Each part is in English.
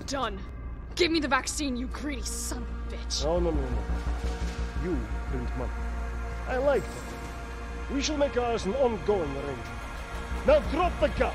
done. Give me the vaccine, you greedy son of a bitch. No, no, no, no. You print money. I like that. We shall make ours an ongoing arrangement. Now drop the gun!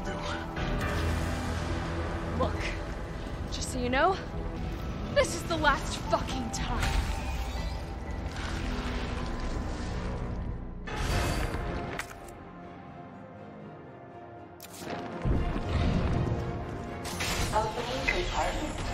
I know you do. Look, just so you know, this is the last fucking time. Opening compartment.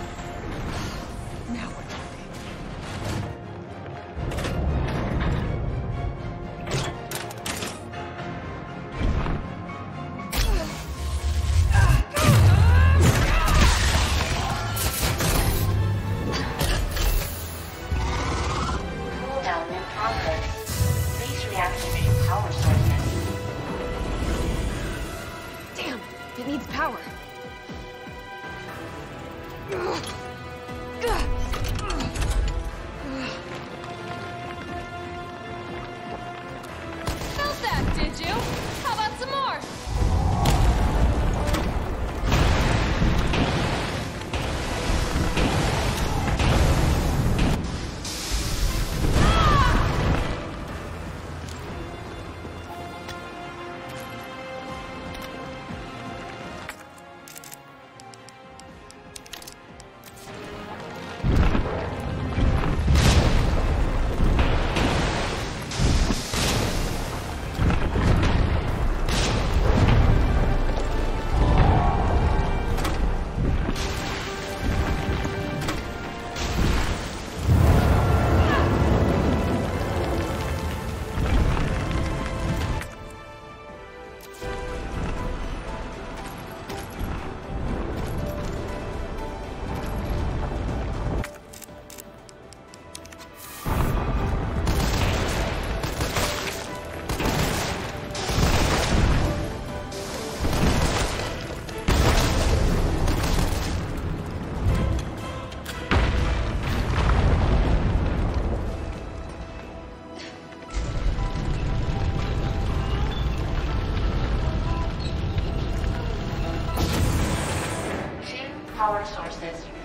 Power sources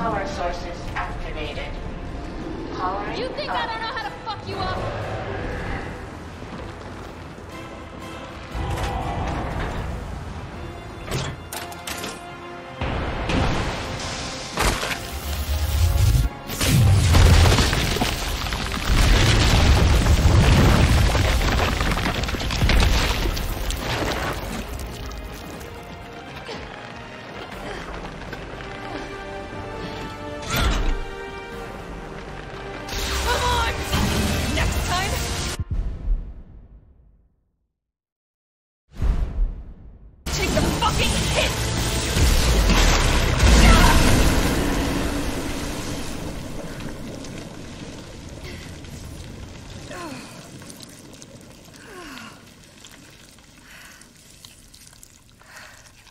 power sources activated. Powering You think up. I don't know how to fuck you up?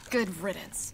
Good riddance.